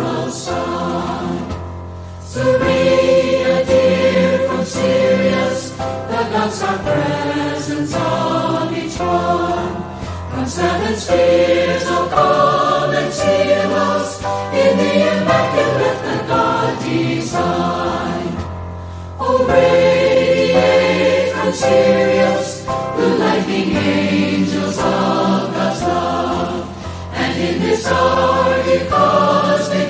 central sun. Syria, dear from Sirius, the gods are presence of each one. From seven spheres, oh come and seal us in the immaculate that God designed. Oh, radiate from Sirius, the lightning angels of God's love. And in this hour give cosmic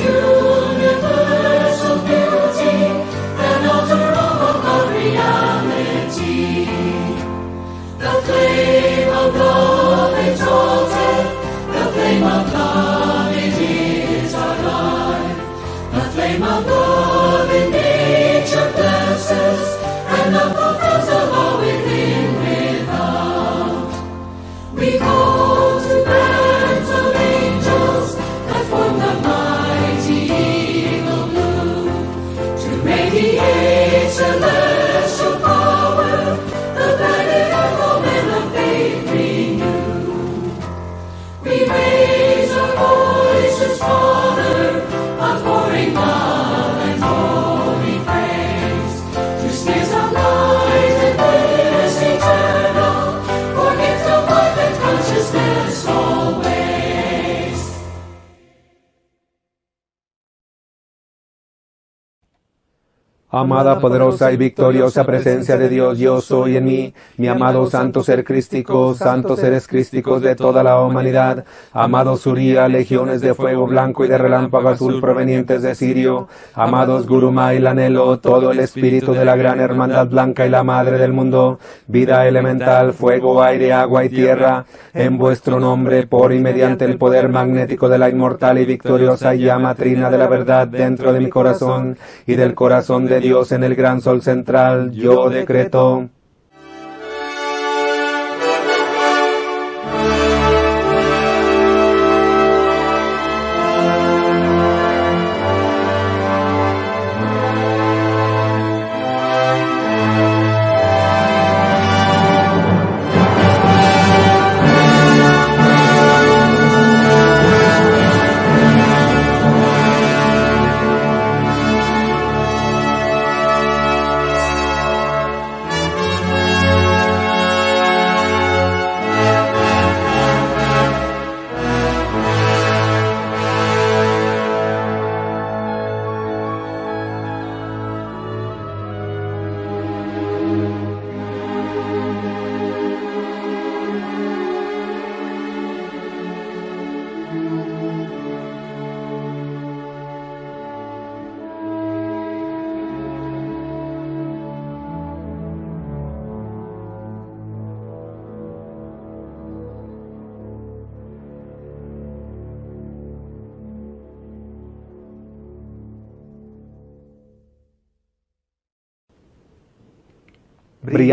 universal beauty, an altar of a God Amada, poderosa y victoriosa presencia de Dios, yo soy en mí, mi amado santo ser crístico, santos seres crísticos de toda la humanidad, amados Suría, legiones de fuego blanco y de relámpago azul provenientes de Sirio, amados Guruma y Lanelo, todo el espíritu de la gran hermandad blanca y la madre del mundo, vida elemental, fuego, aire, agua y tierra, en vuestro nombre, por y mediante el poder magnético de la inmortal y victoriosa llama trina de la verdad dentro de mi corazón y del corazón de Dios en el gran sol central, yo decreto.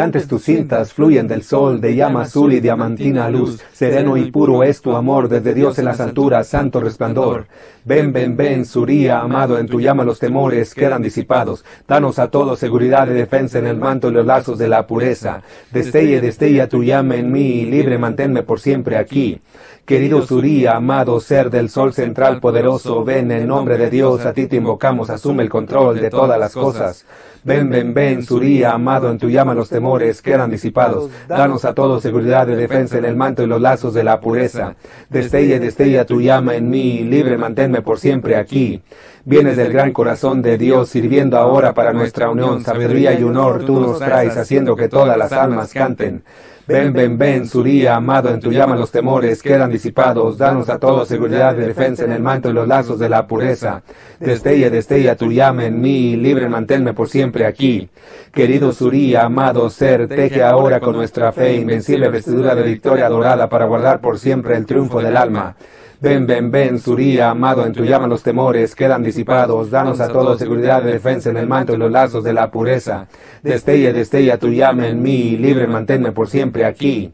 Brillantes tus cintas fluyen del sol, de llama azul y diamantina luz. Sereno y puro es tu amor, desde Dios en las alturas, santo resplandor. Ven, ven, ven, Suría, amado, en tu llama los temores quedan disipados. Danos a todos seguridad y defensa en el manto y los lazos de la pureza. Destelle, destella tu llama en mí, y libre manténme por siempre aquí. Querido Suría, amado ser del sol central poderoso, ven en nombre de Dios, a ti te invocamos, asume el control de todas las cosas. Ven, ven, ven, Suría, amado, en tu llama los temores quedan disipados. Danos a todos seguridad y defensa en el manto y los lazos de la pureza. Destella, destella tu llama en mí, libre manténme por siempre aquí. Vienes del gran corazón de Dios, sirviendo ahora para nuestra unión, sabiduría y honor tú nos traes, haciendo que todas las almas canten. Ven, ven, ven, Suría, amado, en tu llama los temores quedan disipados. Danos a todos seguridad y defensa en el manto y los lazos de la pureza. Destella, destella tu llama en mí, libre manténme por siempre aquí. Querido Suría, amado ser, teje ahora con nuestra fe invencible vestidura de victoria dorada para guardar por siempre el triunfo del alma. Ven, ven, ven, Suría, amado, en tu llama los temores quedan disipados. Danos a todos seguridad y defensa en el manto y los lazos de la pureza. Destella, destella tu llama en mí, libre manténme por siempre aquí.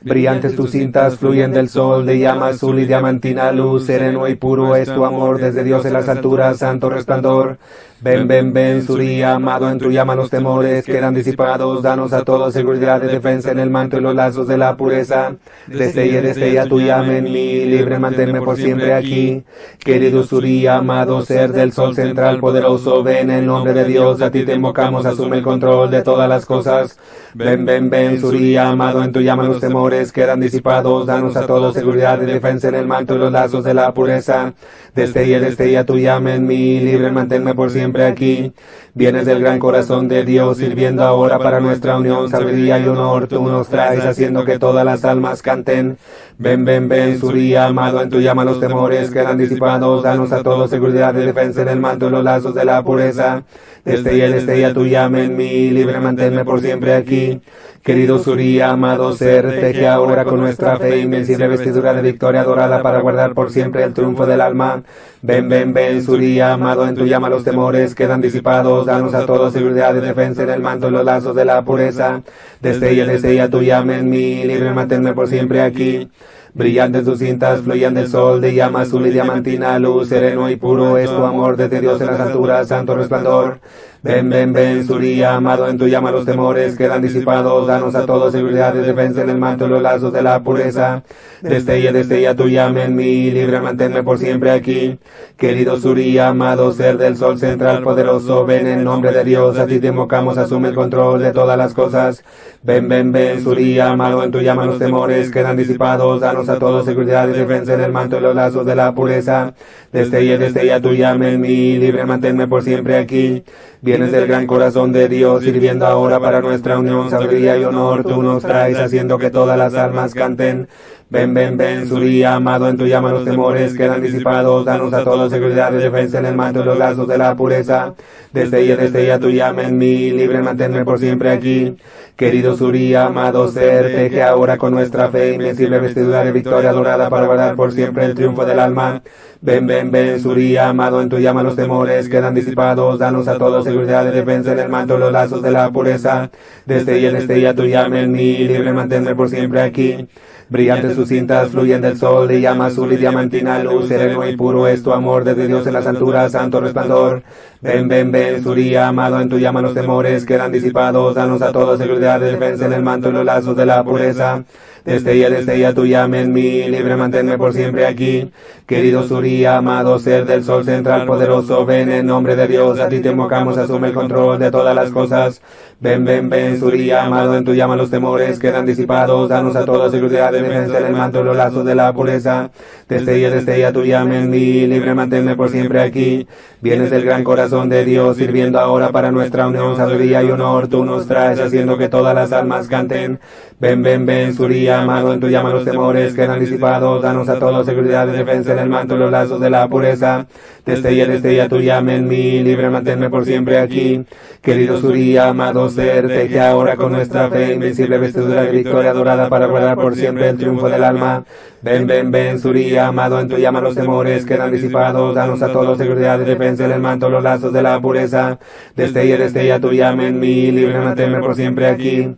Brillantes tus cintas fluyen del sol, de llama azul y diamantina luz, sereno y puro es tu amor, desde Dios en las alturas, santo resplandor. Ven, ven, ven, Suría, amado, en tu llama los temores quedan disipados, danos a todos seguridad y defensa en el manto y los lazos de la pureza. Destella, destella tu llama en mí, libre manténme por siempre aquí. Querido Suría, amado ser del sol central poderoso, ven en nombre de Dios, a ti te invocamos, asume el control de todas las cosas. Ven, ven, ven, Suría, amado, en tu llama los temores quedan disipados, danos a todos seguridad y defensa en el manto y los lazos de la pureza. Destella, destella tu llama en mí, libre manténme por siempre aquí. Vienes del gran corazón de Dios, sirviendo ahora para nuestra unión, sabiduría y honor tú nos traes, haciendo que todas las almas canten. Ven, ven, ven, Suría, amado, en tu llama los temores quedan disipados, danos a todos seguridad y defensa en el manto y los lazos de la pureza. Destella, destella tu llama en mí, libre manténme por siempre aquí. Querido Suría, amado ser, teje ahora con nuestra fe invencible vestidura de victoria dorada para guardar por siempre el triunfo del alma. Ven, ven, ven, Suría, amado, en tu llama los temores quedan disipados, danos a todos seguridad y defensa en el manto los lazos de la pureza. Destella, destella tu llama en mí, libre manténme por siempre aquí. Brillantes tus cintas fluyen del sol, de llama azul y diamantina luz, sereno y puro es tu amor desde Dios en las alturas, santo resplandor. Ven, ven, ven, Suría, amado, en tu llama los temores quedan disipados, danos a todos seguridad y defensa en el manto los lazos de la pureza. Destella, destella tu llama en mí, libre manténme por siempre aquí. Querido Suría, amado ser del sol central poderoso, ven en nombre de Dios, a ti te invocamos, asume el control de todas las cosas. Ven, ven, ven, Suría, amado, en tu llama los temores quedan disipados, danos a todos seguridad y defensa en el manto los lazos de la pureza. Destella, destella tu llama en mí, libre manténme por siempre aquí. Vienes del gran corazón de Dios, sirviendo ahora para nuestra unión, sabiduría y honor tú nos traes, haciendo que todas las almas canten. Ven, ven, ven, Suría, amado, en tu llama los temores quedan disipados, danos a todos seguridad y defensa en el manto y los lazos de la pureza. Destella, destella tu llama en mí, libre manténme por siempre aquí. Querido Suría, amado ser, teje ahora con nuestra fe invencible vestidura de victoria dorada para guardar por siempre el triunfo del alma. Ven, ven, ven, Suría, amado, en tu llama los temores quedan disipados, danos a todos seguridad y defensa en el manto los lazos de la pureza. Destella, destella tu llama en mí, libre manténme por siempre aquí. Brillantes sus cintas fluyen del sol, de llama azul y diamantina luz, sereno y puro es tu amor desde Dios en las alturas, santo resplandor. Ven, ven, ven, Suría, amado, en tu llama los temores quedan disipados, danos a todos seguridad defensa en el manto los lazos de la pureza. Destella, destella tu llama en mí, libre manténme por siempre aquí. Querido Suría, amado ser del sol central poderoso, ven en nombre de Dios, a ti te invocamos, asume el control de todas las cosas. Ven, ven, ven, Suría, amado, en tu llama los temores quedan disipados, danos a todos seguridad y defensa en el manto los lazos de la pureza. Destella, destella tu llama en mí, libre manténme por siempre aquí. Vienes del gran corazón de Dios, sirviendo ahora para nuestra unión, sabiduría y honor tú nos traes, haciendo que todas las almas canten. Ven, ven, ven, Surya, amado, en tu llama los temores quedan disipados. Danos a todos seguridad y defensa en el manto, los lazos de la pureza. Destella, destella tu llama en mí, libre manténme por siempre aquí. Querido Surya, amado ser, teje ahora con nuestra fe, invencible vestidura de victoria dorada para guardar por siempre el triunfo del alma. Ven, ven, ven, Surya, amado, en tu llama los temores quedan disipados. Danos a todos seguridad y defensa en el manto, los lazos de la pureza. Destella, destella tu llama en mí, libre manténme por siempre aquí.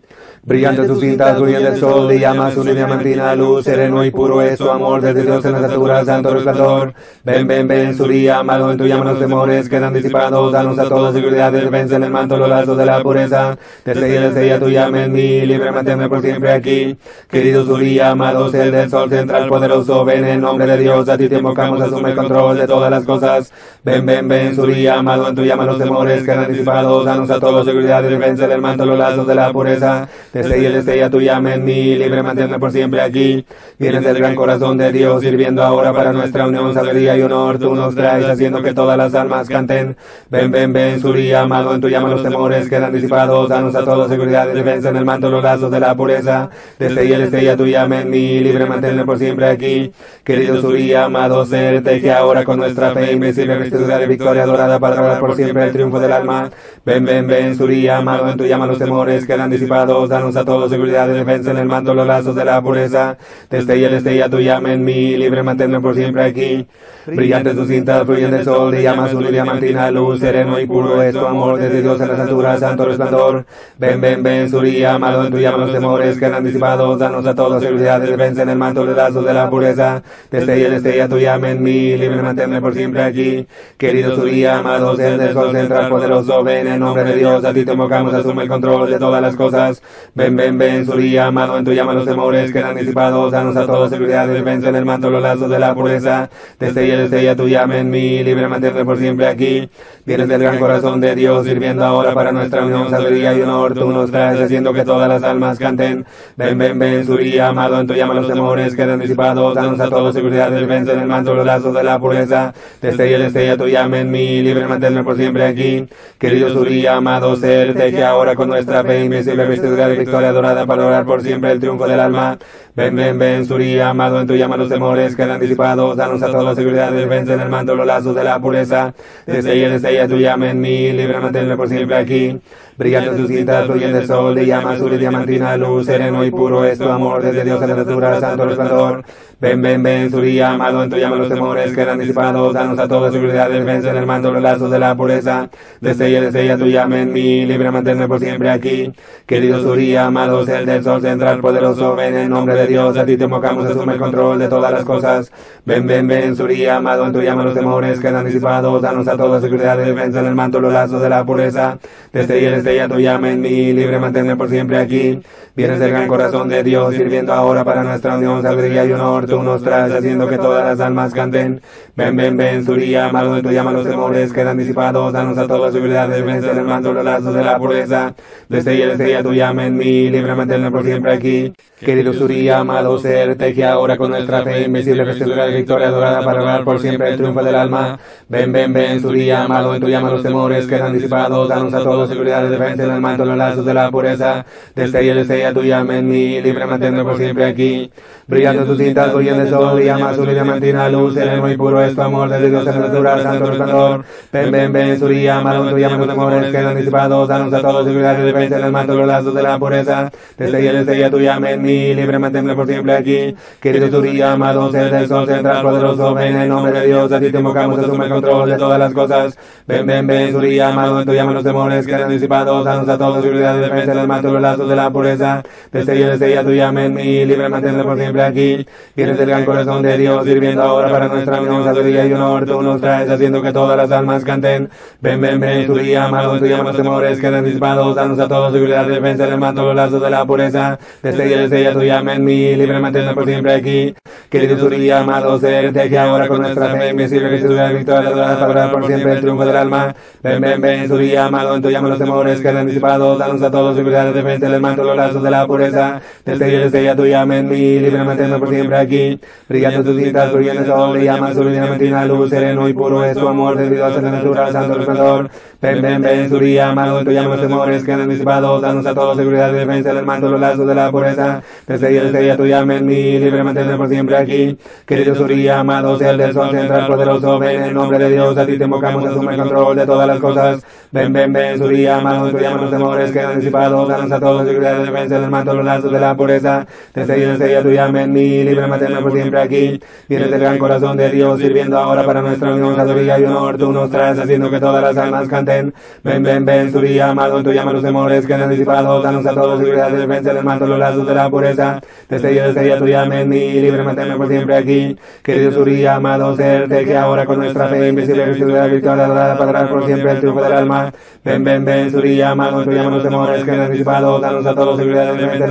Brillante tus cintas, brillante el sol, de llama su diamantina, luz, sereno y puro es tu amor, desde Dios en las alturas, santo resplandor. Ven, ven, ven, su día, amado, en tu llama los temores quedan disipados, danos a todos seguridad, defensa en el manto, los lazos de la pureza. Desde ella, desde ella, tu llama en mí, libre, manténme por siempre aquí. Querido Suría, amado, ser del sol central poderoso, ven en nombre de Dios, a ti te invocamos, asume el control de todas las cosas. Ven, ven, ven, Suría, amado, en tu llama los temores quedan disipados, danos a todos seguridad, defensa en el manto, los lazos de la pureza. Desde ella, desde ella, tu llama en mí, libre, manténme por siempre aquí. Vienes del gran corazón de Dios, sirviendo ahora para nuestra unión, sabiduría y honor. Tú nos traes, haciendo que todas las almas canten. Ven, ven, ven, Suría, amado, en tu llama los temores quedan disipados. Danos a todos seguridad y defensa en el manto, los lazos de la pureza. Desde ella, desde ella, tu llama en mí, libre, manténme por siempre aquí. Querido Suría, amado ser, teje ahora con nuestra fe, invencible vestidura de victoria dorada para lograr por siempre el triunfo del alma. Ven, ven, ven, Suría, amado, en tu llama los temores quedan disipados. Danos a todos seguridad y defensa en el manto, los lazos de la pureza. Destella, destella tu llama en mí, libre manténme por siempre aquí. Brillante tus cintas, fluyente el sol, de llama azul y diamantina, luz, sereno y puro es tu amor, desde Dios en las alturas, santo resplandor. Ven, ven, ven, Suría, amado, en tu llama los temores quedan disipados, danos a todos seguridad y defensa en el manto, los lazos de la pureza. Destella, destella tu llama en mí, libre manténme por siempre aquí. Querido Suría, amado, ser del sol central poderoso, ven en nombre de Dios, a ti te invocamos, asume el control de todas las cosas. Ven, ven, ven, Suría, amado, en tu llama los temores quedan disipados, danos a todos seguridad y defensa en el manto, los lazos de la pureza. Destella, destella tu llama en mí, libre manténme por siempre aquí. Vienes del gran corazón de Dios, sirviendo ahora para nuestra unión, sabiduría y honor. Tú nos traes, haciendo que todas las almas canten. Ven, ven, ven, Suría, amado, en tu llama los temores quedan disipados, danos a todos seguridad y defensa en el manto, los lazos de la pureza. Destella, destella tu llama en mí, libre manténme por siempre aquí. Querido Suría, amado ser, teje ahora con nuestra fe, invencible vestidura de victoria dorada para lograr por siempre el triunfo del alma. Ven, ven, ven, Suría, amado, en tu llama los temores quedan disipados, danos a todos seguridad y defensa en el manto, los lazos de la pureza. Desde ella, desde ella, tu llama en mí, libre manténme por siempre aquí. Brillante tus cintas, fluyente el sol, de llama azul y diamantina, luz, sereno y puro es tu amor, desde Dios a la altura, santo resplandor. Ven, ven, ven, Suría, amado, en tu llama los temores quedan disipados, danos a toda seguridad y defensa en el manto, los lazos de la pureza. Desde ella, desde ella, tu llama en mí, libre manténme por siempre aquí. Querido Suría, amado, ser del sol central poderoso, ven en nombre de Dios, a ti te invocamos, asume el control de todas las cosas. Ven, ven, ven, Suría, amado, en tu llama los temores quedan disipados, danos a toda seguridad defensa en el manto, los lazos de la pureza. Desde ella, desde ella, tu llama en mí, libre manténme por siempre aquí. Vienes del gran corazón de Dios, sirviendo ahora para nuestra unión, sabiduría y honor, tú nos traes, haciendo que todas las almas canten. Ven, ven, ven, Suría, amado, en tu llama los temores quedan disipados, danos a toda y defensa en el manto, los lazos de la pureza. Desde ella, desde ella, tu llama en mí, libre manténme por siempre aquí. Querido Suría, amado ser, teje ahora con nuestra fe, invencible vestidura de victoria dorada para lograr por siempre el triunfo del alma. Ven, ven, ven, Suría, amado, en tu llama los temores quedan disipados, danos a toda seguridad y defensa en el manto, los lazos de la pureza. Desde ella, desde ella, tu llama en mí, libre manténme por siempre aquí. Brillando tus cintas, brillando el sol, y llama y diamantina, luz, sereno y puro es tu amor, desde Dios en la altura, santo resplandor. Ven, ven, ven, Suría, amado, en tu llama los temores quedan disipados, danos a toda seguridad y defensa en el manto, los lazos de la pureza. Desde ella, desde ella, tu llama en mí, libre manténme por siempre aquí. Querido Suría, amado, ser del sol central poderoso, ven en nombre de Dios, a ti te invocamos, asume el control de todas las cosas. Ven, ven, ven, Suría, amado, en tu llama los temores quedan disipados, danos a toda seguridad y defensa en el manto, los lazos de la pureza. Desde ella, desde ella, tu llama en mí, libre manténme por siempre aquí. Vienes del gran corazón de Dios, sirviendo ahora para nuestra sabiduría y honor, tú nos traes, haciendo que todas las almas canten. Ven, ven, ven, Suría, amado, en tu llama los temores quedan disipados, danos a toda seguridad y defensa en el manto, los lazos de la pureza. Desde ella, desde ella, tu llama en mí, libre manténme por siempre aquí. Querido Suría, amado ser, teje ahora con nuestra fe, invencible vestidura de victoria dorada para lograr por siempre el triunfo del alma. Ven, ven, ven, Suría, amado, en tu llama los temores quedan disipados, danos a todos seguridad y defensa en el manto, los lazos de la pureza. Desde ella, desde ella, tu llama en mí, libre manténme por siempre aquí. Brillando tus cintas, brillando sol, y llama y diamantina, luz, sereno y puro es tu amor, Dios en la altura, santo resplandor. Ven, ven, ven, Suría, amado, en tu llama los temores quedan disipados, danos a todos seguridad seguridad, defensa del manto, los lazos de la pureza. Desde ella, desde ella, tú llame en mí, libre, manténme por siempre aquí. Querido Suría, amado sea el del sol central poderoso, ven en nombre de Dios, a ti te invocamos, asume el control de todas las cosas. Ven, ven, ven, Suría, amado, tú llamas los temores que han disipado, danos a todos seguridad, defensa del manto, los lazos de la pureza. Desde ella, desde ella, tú llame en mí, libre, manténme por siempre aquí. Vienes del gran corazón de Dios, sirviendo ahora para nuestra unión, sabiduría y honor, tú nos traes, haciendo que todas las almas canten. Ven, ven, ven, Suría, amado, tú llamas los temores que han disipado, danos a todos defensa del manto, los lazos de la pureza. Desde ella, desde ella, tú llame en mí, libre, manténme por siempre aquí. Querido Suría, amado ser, de que ahora con nuestra fe invisible virtual victoria adorada para por siempre el triunfo del alma. Ven, ven, ven, Suría, amado, tú llamas los temores que han disipado, danos a todos seguridad,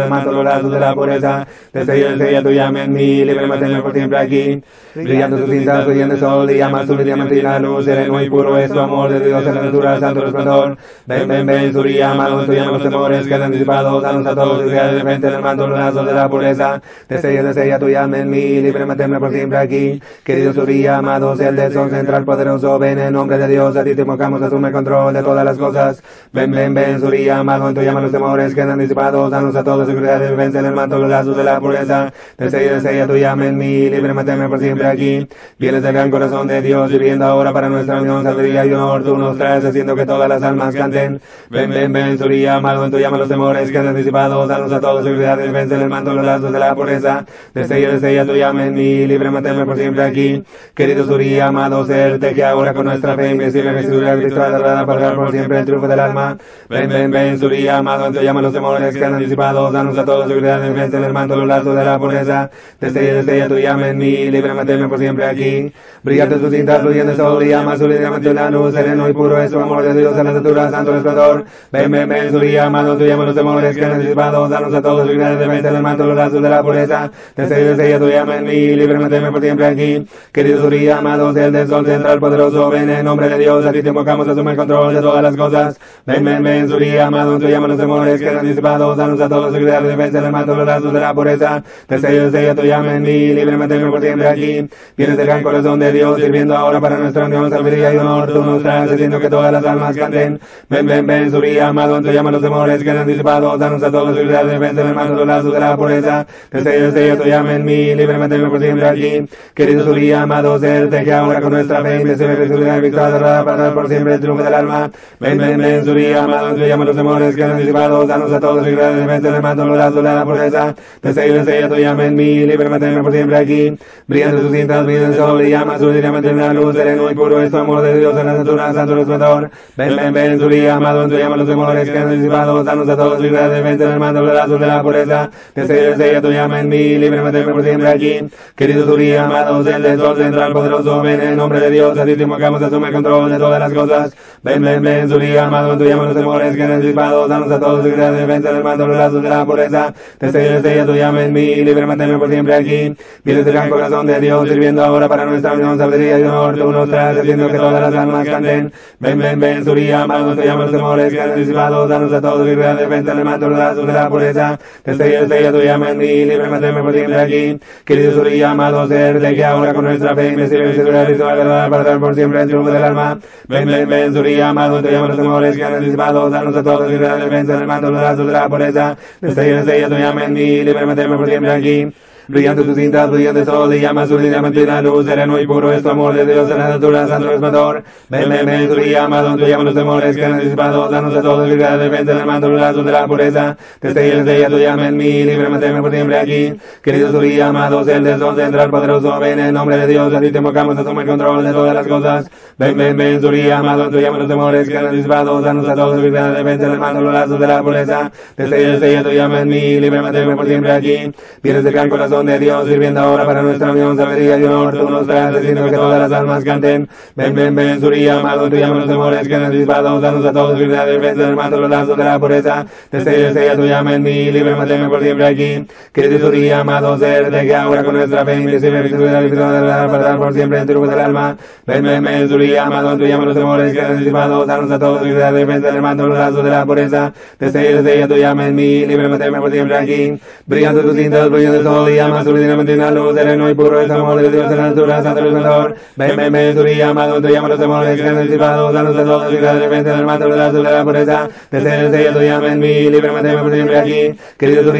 manto, los lazos de la pureza. Desde ella, desde ella, tú llame en mí, libre, manténme por siempre aquí. Brillando sus cintas, brillando el sol, y llama azul y diamantina luz, sereno y puro es tu amor de Dios en la natura, santo resplandor. Ven, ven, ven, Suría, amado, tú llamas los temores que han disipado, danos a todos seguridad, defensa del manto, los lazos de la pureza. Desde ella, desde ella, tú llame en mí, libre, manténme por siempre aquí. Querido Suría, amado, sea el del sol central poderoso, ven en nombre de Dios, a ti te invocamos, asume el control de todas las cosas. Ven, ven, ven, Suría, amado, tú llamas los temores que han disipado, danos a todos seguridad, defensa del manto, los lazos de la pureza. Desde ella, tú llame en mí, libre, manténme por siempre aquí. Vienes del gran corazón de Dios, viviendo ahora para nuestra unión, sabiduría y honor, tú nos traes, haciendo que todas las almas canten. Ven, ven, ven, Suría, amado, tú llamas los temores que han disipado, danos a todos seguridad, defensa del manto, los lazos de la pureza. Desde ella, tú llame en mí, libre, manténme por siempre aquí. Querido Suría, amado ser, de que ahora con nuestra fe invisible, vestidura virtual adorada para por siempre el triunfo del alma. Ven, ven, ven, Suría, amado, tú llamas los temores que han disipado, danos a todos seguridad, defensa del manto, los lazos de la pureza. Desde ella, desde ella, tú llame en mí, manténme por siempre aquí. Brillante tus cintas, fluyendo y llama diamante la luz, sereno y puro es tu amor de Dios en la natura, santo resplandor. Ven, ven, ven, Suría, amado, tú llamas los temores que han disipado, danos a todos seguridad, defensa del manto, los lazos de la pureza. Desde ella, desde ella, tú llama en mí, manténme por siempre aquí. Querido Suría, amado, sea el del sol central poderoso, ven en nombre de Dios, a ti te invocamos, asume el control de todas las cosas. Ven, ven, ven, Suría, amado, tú llamas los temores que han disipado, danos a todos seguridad, defensa del manto, los lazos de la pureza. Desde ella, desde ella, tú llama en mí, libre, por siempre aquí. Vienes del gran corazón de Dios, sirviendo ahora para nuestra unión, sabiduría y honor, tú nos traes, haciendo que todas las almas canten. Ven, ven, ven, Suría, amado, tú llamas los temores que han disipado, danos a todos seguridad, defensa del manto, los lazos de la pureza. Desde ella, desde ella, tú llama en mí, libre, por siempre aquí. Querido Suría, amado, ser, de que ahora con nuestra fe invisible, virtualidad y victoria adorada para dar por siempre el triunfo del alma. Ven, ven, ven, Suría, amado, tú llamas los temores que han disipado, danos a todos seguridad, defensa del manto, los lazos de la pureza. Desde ella, desde ella, tú llama en mí, manténme por siempre aquí. Brillando tus cintas, brilla el sol, llama azul diamante en la luz, puro es tu amor de Dios en la natura, santo resplandor. Ven, ven, ven, Suría, amado, tú llamas los temores que han disipado, danos a todos seguridad, defensa del manto, los lazos de la pureza. Desde ella, desde ella, tú llama en mí, manténme por siempre aquí. Querido Suría, amado, sea el del sol central poderoso, ven en nombre de Dios, a ti te invocamos, asume el control de todas las cosas. Ven, ven, ven, Suría, amado, tú llamas los temores que han disipado, danos a todos seguridad, defensa del manto, lazos de la pureza. Llama en mí, libre, manténme por siempre aquí. Vienes del gran corazón de Dios, sirviendo ahora para nuestra unión, sabiduría y honor, tú nos traes, haciendo que todas las almas canten. Ven, ven, ven, Suría, amado, tú llamas los temores que han disipado, danos a todos seguridad, defensa del manto, los lazos de la pureza. Desde ella, desde ella, tú llama en mí, libre, manténme por siempre aquí. Querido Suría, amado ser, de que ahora con nuestra fe, invisible, vestidura virtual, verdad, para dar por siempre el triunfo del alma. Ven, ven, ven, Suría, amado, te llaman los temores que han disipado, danos a todos seguridad, defensa del manto, los lazos de la pureza. Desde ella, desde tú llama en mí, libre, manténme por siempre aquí. Brillante tus cintas, brillante sol, y llama azul y diamante la luz, sereno y puro es tu amor de Dios en la natura, santo resplandor. Ven, ven, ven, Suría, amado, tú llamas los temores que han disipado, danos a todos seguridad, defensa manto, los lazos de la pureza. Desde ella, desde ella, tú llama en mí, libre, manténme por siempre aquí. Querido Suría, amado, sea el sol central poderoso, ven en nombre de Dios, a ti te invocamos, asume el control de todas las cosas. Ven, ven, ven, Suría, amado, tú llamas los temores que han disipado, danos a todos seguridad, defensa manto, los lazos de la pureza. Desde ella, desde ella, tú llama en mí, libre, manténme por siempre aquí. Vienes del gran corazón de Dios, sirviendo ahora para nuestra unión, sabiduría y honor, tú nos traes, haciendo que todas las almas canten. Ven, ven, ven, Suría, amado, tú llamas los temores que han disipado, danos a todos seguridad, defensa del manto, los lazos de la pureza. Desde ella, desde ella, tú llama en mí, libre, manténme por siempre aquí. Querido Suría, amado ser, de que ahora con nuestra fe, invisible, visibilidad, visibilidad, para dar por siempre en triunfo del alma. Ven, ven, ven, Suría, amado, tú llamas los temores que han disipado, danos a todos seguridad, defensa del manto, los lazos de la pureza. Desde ella, desde ella, tú llama en mí, libre, manténme por siempre aquí. Brillando tus cintas, brillando sol, y llama, azul y diamantina, luz, y puro, es amor de Dios la altura, santo salvador. Ven, ven, ven, tu llama, tu llama los temores que han disipado, danos a todos y la defensa del mato de la de la pureza. El tu llama en mí, líbrame tu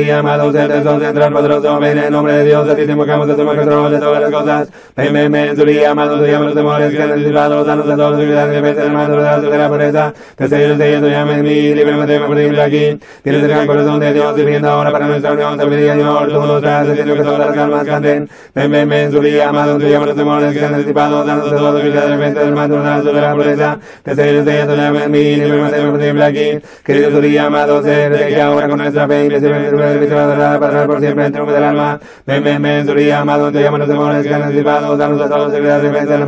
llama, nombre de Dios, a ti te invocamos, te control de todas las cosas. Ven, ven, ven, tu llama, tu llama los temores que han disipado, danos a todos la defensa del mato de la de la pureza. El sello tu llama en mí, líbrame por siempre aquí. Tienes el gran corazón de Dios, ahora para nuestra unión, nos traes, haciendo que todas las almas canten. Ven, ven, ven, su día, amado, tu llama los temores que han disipado, y la defensa del de la de pureza. El sello tu llama en mí, líbrame por siempre aquí. Querido tu día, amado ser, de que ahora con nuestra fe, y me el de para por siempre el triunfo del alma. Ven, ven, ven, día, amado, tu llama los temores que han disipado, danos a todos y la defensa del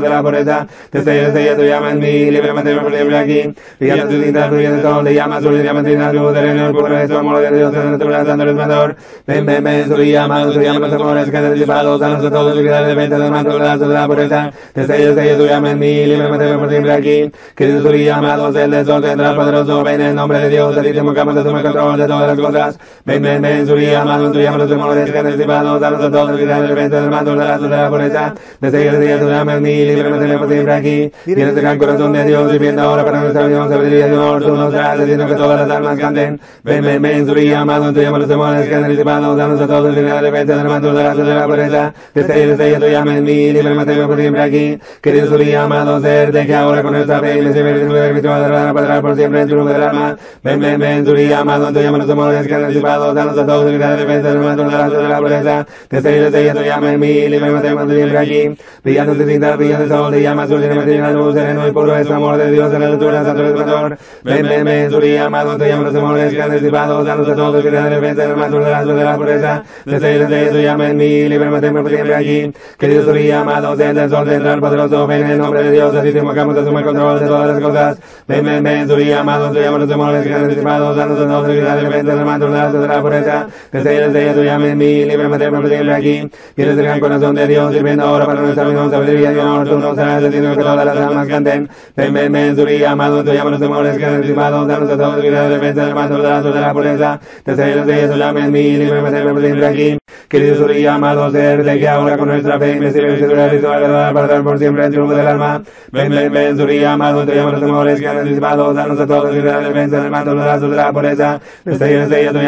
de la de pureza. El sello tu llama en mí, líbrame por siempre aquí. Tu tinta, brillando sol, te llama, su llama, tina, luz, del puro, es tu amor de Dios, en nuestra santo resplandor. Ven, ven, ven, su día, amado, tu llama los temores que han disipado, danos a todos y la defensa del mato de la de pureza. Desde el sello tu llama en mí, líbrame por siempre aquí. Querido tu día, amado, el del sol, tendrás poderoso, ven en nombre de Dios, a ti te invocamos, te toma control de todas las cosas. Ven, ven, ven, su día, amado, tu llama los temores que han disipado, danos a todos y la defensa del mato de la de pureza. Desde el sello tu llama en mí, líbrame por siempre aquí. Tienes el gran corazón de Dios, viviendo ahora para nuestra vida, sabiduría y honor, tú nos traes, haciendo que todas las almas canten. Ven, ven, ven, su día, amado, tu llama los temores que han disipado, danos a todos del mato de la de. Desde aquí. Amado ser, de que ahora con nuestra fe, me sirve el servicio de la por siempre en tu del alma. Ven, ven, ven, día, amado, han disipado, danos a todos del de de la pureza. Desde sello tu llama en mí, líbrame por siempre aquí. Brillando tu cinta, brillando el sol, te llama azul, líbrame la luz, sereno y puro es amor de Dios en la altura, santo resplandor. Ven, ven, ven, día, amado, te los temores que han disipado, danos a todos del mato de azul de la pureza. El llama en mí, líbrame por siempre aquí. Querido su día, amado, desde el sol central poderoso, ven en el nombre de Dios, así te invocamos, te toma control de todas las cosas. Ven, ven, ven, día, amado, llama los temores que han disipado, danos a todos y la defensa del de la azul de la pureza. Desde el sello tu llama en mí, líbrame por siempre aquí. Tienes el gran corazón de Dios, sirviendo ahora para nuestra unión, sabiduría honor, tú nos harás haciendo que todas las almas canten. Ven, ven, ven, día, amado, te llama los temores que han disipado, danos a todos y la defensa del de la azul de la pureza. Desde el sello tu llama en mí, líbrame por siempre aquí. Querido su día, amado ser, de que ahora con nuestra fe, ritual de la para dar por siempre el triunfo del alma. Ven, ven, ven, su día, amado, te llama los temores que han disipado, danos a todos y la defensa del la azul de la pureza. Desde el sello tu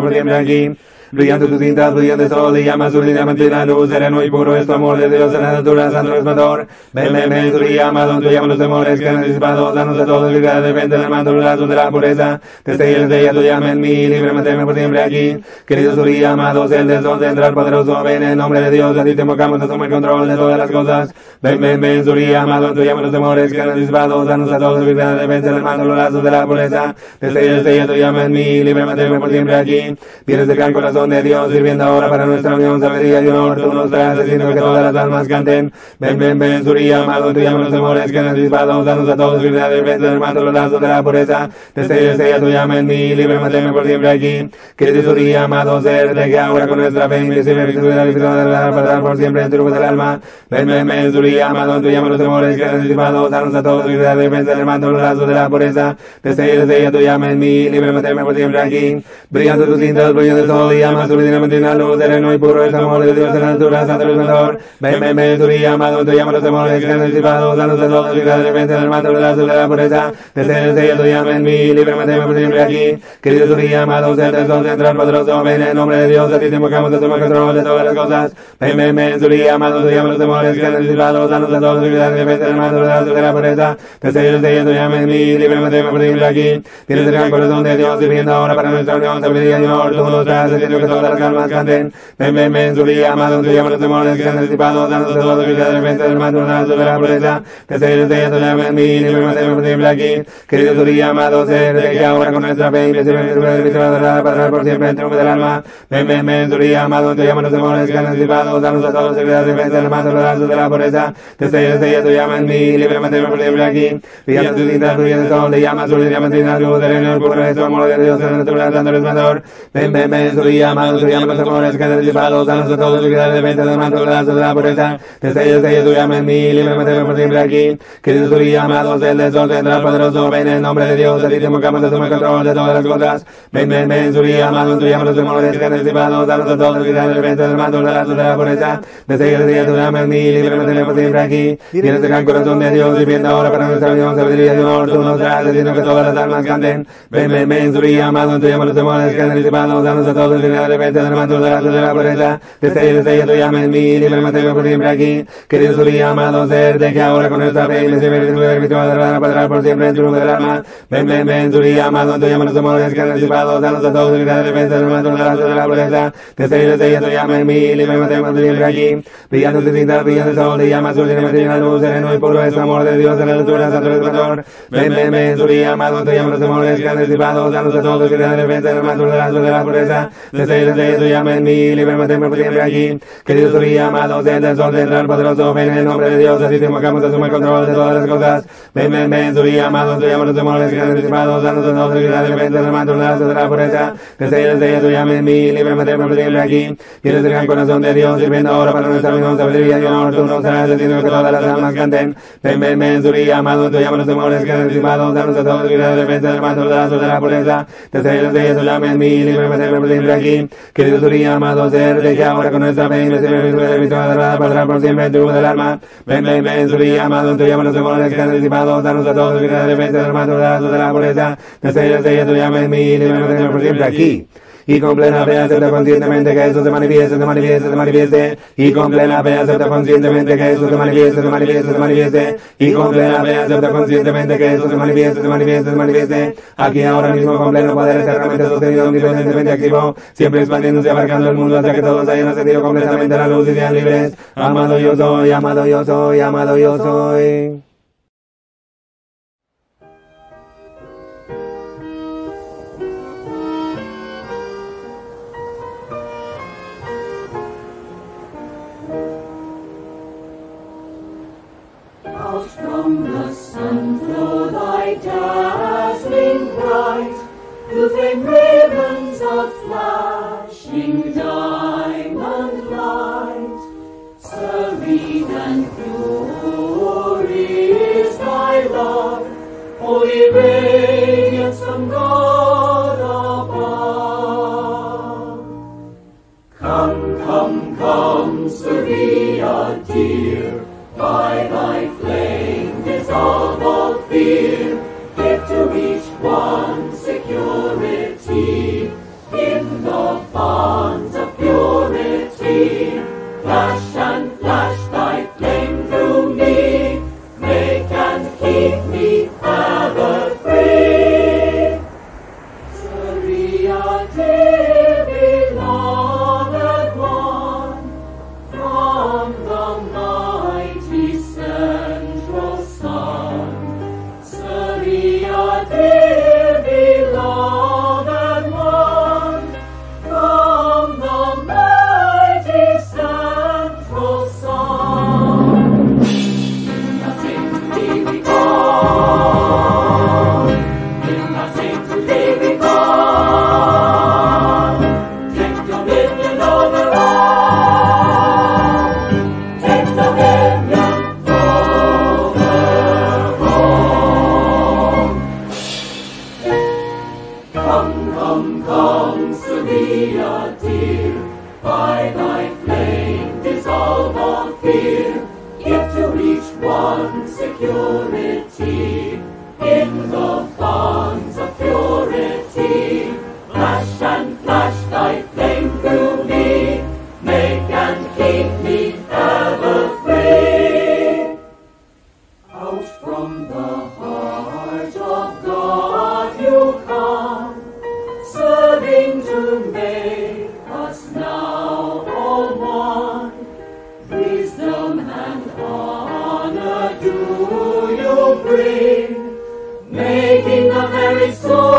por siempre aquí. Brillando tus cintas, brillante sol y llama su línea mentira, luz, sereno y puro es tu amor de Dios en la altura, santo resplandor. Ven, ven, ven, tu llama, donde tu llama los temores que han disipado, danos a todos vida de frente del manto, la de la pureza. El día tu llama en mí, líbrame por siempre aquí. Querido su día, amados, el del sol central poderoso, ven en nombre de Dios, a ti te invocamos, a tomar control de todas las cosas. Ven, ven, ven, día, amado, tu llama los temores que han disipado, danos a todos vida de frente del manto, la de la pureza. El día tu llama en mí, líbrame por siempre aquí. Vienes del gran corazón de Dios, sirviendo ahora para nuestra unión, sabiduría y honor, tú nos traes, haciendo que todas las almas canten. Ven, ven, ven, su día, amado, tu llama los temores que han disipado, danos a todos vida de del manto, los lazos de la pureza. El día tu llama en mí, líbrame por siempre aquí. Querido su día, amado ser, de que ahora con nuestra fe, sirve el de la victoria de por siempre en triunfo del alma. Ven, ven, ven, su día, amado, tu llama los temores que han disipado, danos a todos vida de del manto, los lazos de la pureza. El día tu llama en mí, líbrame por siempre aquí. Brillando tus cintas, brillando sol y llama su vida mentina, luz, sereno y puro es amor de Dios en la altura, santo resplandor. Ven, ven, ven, tu día, amado, tu llama los temores que han disipado, danos a todos vida de frente del manto, los lazos de la pureza. Desde el sello tu llama en mí, líbrame por siempre aquí. Querido tu día, amado, ser del central en nombre de Dios, a ti te invocamos, te control de todas las cosas. Ven, ven, ven, tu día, amado, tu llama los temores que han disipado, danos a todos vida de frente del manto, los lazos de la pureza. Desde el sello tu llama en mí, líbrame por siempre aquí. Tienes el gran corazón de Dios, sirviendo ahora para nuestra unión, sabiduría y honor, tú nos traes, que todas las almas. Ven, ven, ven, su día, amado, tu llama los que han disipado, danos a todos vida de de la pureza. El tu llama en tu de que ahora con nuestra fe, el de la por siempre el triunfo alma. Ven, ven, ven, tu amado, tu llama los que han disipado, danos a de de la pureza. El tu llama en líbrame por tu el sol, llama, su línea mentina, luz, sereno, puro es tu amor de Dios en la resplandor. Ven, ven, ven, amado, los amores que danos a todos y que de venta del manto, de la pureza, desde desde tú llamas en mí, líbrame por siempre aquí, querido tú y amados del desorden, del poderoso, ven en el nombre de Dios, a ti te invocamos, asume el control de todas las cosas, ven, ven, ven, y amado, tú llamas los amores que han disipado, danos a todos y que de venta del manto, de la pureza, desde desde tú llamas en mí, líbrame por siempre aquí, vienes el gran corazón de Dios, y viendo ahora para nuestra vida, sabiduría y honor, tú nos traes, diciendo que todas las almas canten, ven, ven, ven, amado, los amores que han disipado, danos a todos de del manto, de la de la desde siempre aquí, querido y amado ser, de que ahora con nuestra fe, me sirve el servicio de la por siempre en tu nombre del alma, ven, ven, ven, y amado, tú llamas los amores que han disipado, danos a todos y de manto, de la de la pureza, desde llamas en mí, líbrame por siempre aquí, brillando de cinta, brillando el sol, te llamas tú, líbrame la luz, sereno y puro es amor de Dios en la altura, santo resplandor, ven, ven, ven, y amado, tú llamas los amores que han disipado, danos a todos y de manto, de la de la pureza, desde tú llamas en mí, líbrame por siempre aquí, querido tú y amado, del desorden, del poderoso, ven en el nombre de Dios, así te invocamos, asume el control de todas las cosas, ven, ven, ven, tú y amado, tú llamas los amores que han disipado, danos a todos y que de venta del manto, de la de pureza, desde desde tú llamas en mí, líbrame aquí, tienes el gran corazón de Dios, sirviendo ahora para nuestra misma sabiduría y honor, tú nos harás diciendo que todas las almas canten, ven, ven, ven, tú y amado, tú llamas los amores que han disipado, danos a todos y que de venta del manto, de la de pureza, desde desde tú llamas en mí, líbrame por querido tú y amado ser, de que ahora con nuestra fe, mi mi suerte, para por siempre tu del alma, ven, ven, ven, amado, tú llamas los amores que han disipado, danos a todos que de venta del manto, de la pureza, desde desde tú llamas en mí, líbrame por siempre aquí y con plena fe acepta conscientemente que eso se manifieste, se manifieste, se manifieste, y con plena fe acepta conscientemente que eso se manifieste, se manifieste, se manifieste, y con plena fe acepta conscientemente que eso se manifieste, se manifieste, se manifieste, aquí ahora mismo con pleno poder eternamente sostenido, omnipotentemente activo, siempre expandiéndose y abarcando el mundo hasta que todos hayan ascendido completamente la luz y sean libres. Amado yo soy, amado yo soy, amado yo soy. Holy radiance from God making the very soul